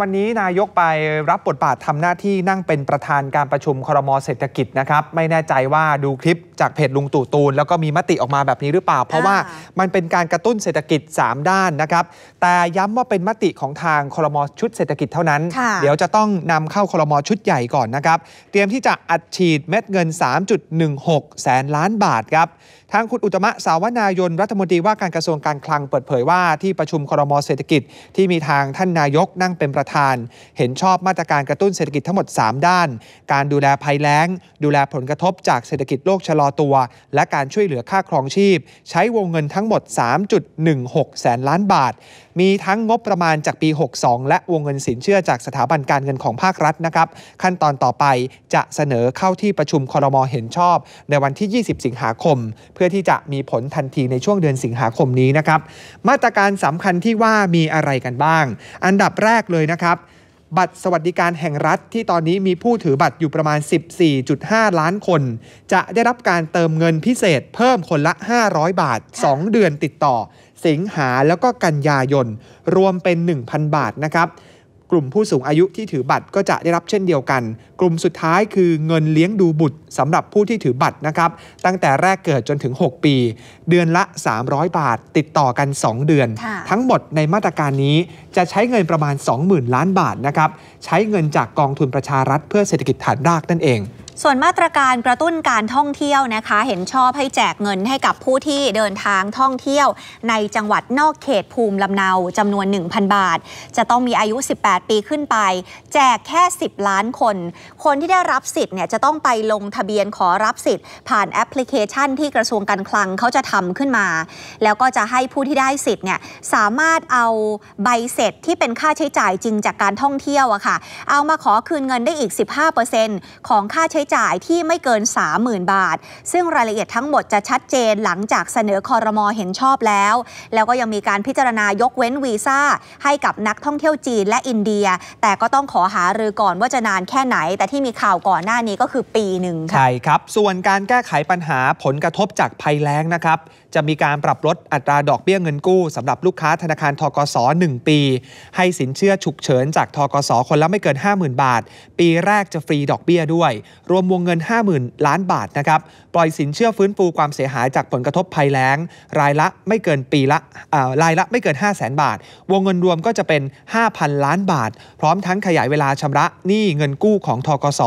วันนี้นายกไปรับบทบาททำหน้าที่นั่งเป็นประธานการประชุมครมเศรษฐกิจนะครับ ไม่แน่ใจว่าดูคลิป จากเพจลุงตู่ตูน แล้วก็มีมติออกมาแบบนี้หรือเปล่า เพราะว่ามันเป็นการกระตุ้นเศรษฐกิจ 3 ด้านนะครับ แต่ย้ำว่าเป็นมติของทางครมชุดเศรษฐกิจเท่านั้น เดี๋ยวจะต้องนำเข้าครมชุดใหญ่ก่อนนะครับ เตรียมที่จะอัดฉีดเม็ดเงิน 3.16 แสนล้านบาทครับทางคุณอุตมะสาวนายนรัฐมนตรีว่าการกระทรวงการคลังเปิดเผยว่าที่ประชุมครมเศรษฐกิจ ที่มีทางท่านนายกนั่งเป็นประธาน เห็นชอบมาตรการกระตุ้นเศรษฐกิจทั้งหมด 3 ด้าน การดูแลภัยแล้ง ดูแลผลกระทบจากเศรษฐกิจโลกชะลอตัว และการช่วยเหลือค่าครองชีพ ใช้วงเงินทั้งหมด 3.16 แสนล้านบาท มีทั้งงบประมาณจากปี 62 และวงเงินสินเชื่อจากสถาบันการเงินของภาครัฐนะครับ ขั้นตอนต่อไปจะเสนอเข้าที่ประชุมคอรมอเห็นชอบ ในวันที่ 20 สิงหาคม เพื่อที่จะมีผลทันทีในช่วงเดือนสิงหาคมนี้นะครับ มาตรการสำคัญที่ว่ามีอะไรกันบ้าง อันดับแรกเลยนะครับ บัตรสวัสดิการแห่งรัฐที่ตอนนี้มีผู้ถือบัตรอยู่ประมาณ 14.5 ล้านคน จะได้รับการเติมเงินพิเศษเพิ่มคนละ 500 บาท 2 เดือนติดต่อ สิงหาแล้วก็กันยายน รวมเป็น 1,000 บาทนะครับ กลุ่มผู้สูงอายุที่ถือบัตรก็จะได้รับเช่นเดียวกัน กลุ่มสุดท้ายคือเงินเลี้ยงดูบุตรสำหรับผู้ที่ถือบัตรนะครับตั้งแต่แรกเกิดจนถึง 6 ปี เดือนละ 300 บาท ติดต่อกัน 2 เดือน ทั้งหมดในมาตรการนี้จะใช้เงินประมาณ 20,000 ล้านบาทนะครับใช้เงินจากกองทุนประชารัฐเพื่อเศรษฐกิจฐานรากนั่นเอง ส่วนมาตรการกระตุ้นการท่องเที่ยวนะคะ เห็นชอบให้แจกเงินให้กับผู้ที่เดินทางท่องเที่ยว ในจังหวัดนอกเขตภูมิลำเนาจำนวน 1,000 บาท จะต้องมีอายุ 18 ปีขึ้นไป แจกแค่ 10 ล้านคน คนที่ได้รับสิทธิ์เนี่ยจะต้องไปลงทะเบียนขอรับสิทธิ์ ผ่านแอปพลิเคชันที่กระทรวงการคลังเขาจะทำขึ้นมา แล้วก็จะให้ผู้ที่ได้สิทธิ์เนี่ยสามารถเอาใบเสร็จที่เป็นค่าใช้จ่ายจริงจากการท่องเที่ยวอะค่ะ เอามาขอคืนเงินได้อีก 15%ของค่าใช้ช้จ่ายที่ไม่เกิน 30,000 บาท ซึ่งรายละเอียดทั้งหมดจะชัดเจนหลังจากเสนอคอรมอเห็นชอบแล้ว แล้วก็ยังมีการพิจารณายกเว้นวีซ่าให้กับนักท่องเที่ยวจีนและอินเดีย แต่ก็ต้องขอหารือก่อนว่าจะนานแค่ไหน แต่ที่มีข่าวก่อนหน้านี้ก็คือปีหนึ่งค่ะใช่ครับ ส่วนการแก้ไขปัญหาผลกระทบจากภัยแล้งนะครับจะมีการปรับลดอัตราดอกเบี้ยเงินกู้สำหรับลูกค้าธนาคารทกส1ปี ให้สินเชื่อฉุกเฉินจากทกสคนละไม่เกิน 50,000 บาท ปีแรกจะฟรีดอกเบี้ยด้วยรวมวงเงิน 50,000 ล้านบาทนะครับปล่อยสินเชื่อฟื้นฟูความเสียหายจากผลกระทบภัยแล้ง รายละไม่เกินปีละรายละไม่เกิน 5 0 0 0 0 0 บาท วงเงินรวมก็จะเป็น 5,000 ล้านบาท พร้อมทั้งขยายเวลาชำระหนี้เงินกู้ของทกส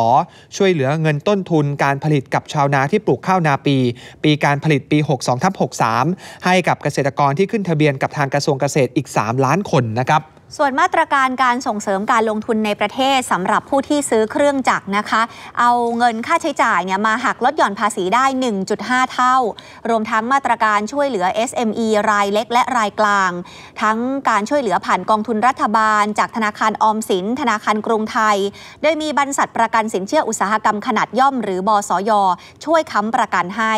ช่วยเหลือเงินต้นทุนการผลิตกับชาวนาที่ปลูกข้าวนาปี ปีการผลิตปี 62ทับ63 ให้กับเกษตรกรที่ขึ้นทะเบียนกับทางกระทรวงเกษตรอีก 3 ล้านคนนะครับ ส่วนมาตรการการส่งเสริมการลงทุนในประเทศสำหรับผู้ที่ซื้อเครื่องจักรนะคะ เอาเงินค่าใช้จ่ายเนี่ยมาหักลดหย่อนภาษีได้ 1.5 เท่า รวมทั้งมาตรการช่วยเหลือ SME รายเล็กและรายกลาง ทั้งการช่วยเหลือผ่านกองทุนรัฐบาล จากธนาคารออมสิน ธนาคารกรุงไทย โดยมีบรรษัทประกันสินเชื่ออุตสาหกรรมขนาดย่อมหรือบสย ช่วยค้ำประกันให้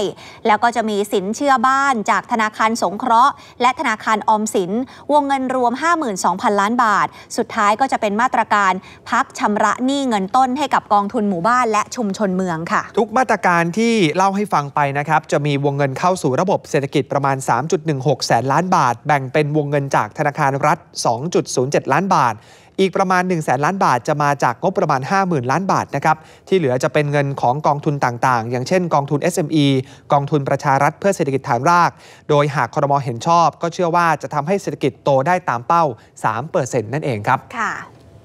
แล้วก็จะมีสินเชื่อบ้าน จากธนาคารสงเคราะห์ และธนาคารออมสิน วงเงินรวม 52,000ล้านบาท สุดท้ายก็จะเป็นมาตรการพักชำระหนี้เงินต้นให้กับกองทุนหมู่บ้านและชุมชนเมืองค่ะ ทุกมาตรการที่เล่าให้ฟังไปนะครับ จะมีวงเงินเข้าสู่ระบบเศรษฐกิจประมาณ 3.16 แสนล้านบาท แบ่งเป็นวงเงินจากธนาคารรัฐ 2.07 ล้านบาท อีกประมาณ 1 0 0 0 0แสนล้านบาทจะมาจากงบประมาณ 50,000 ล้านบาทนะครับที่เหลือจะเป็นเงินของกองทุนต่างๆ อย่างเช่นกองทุน SME กองทุนประชารัฐเพื่อเศรษฐกิจฐานราก โดยหากครมเห็นชอบ ก็เชื่อว่าจะทำให้เศรษฐกิจโตได้ตามเป้า 3%นั่นเองครับค่ะ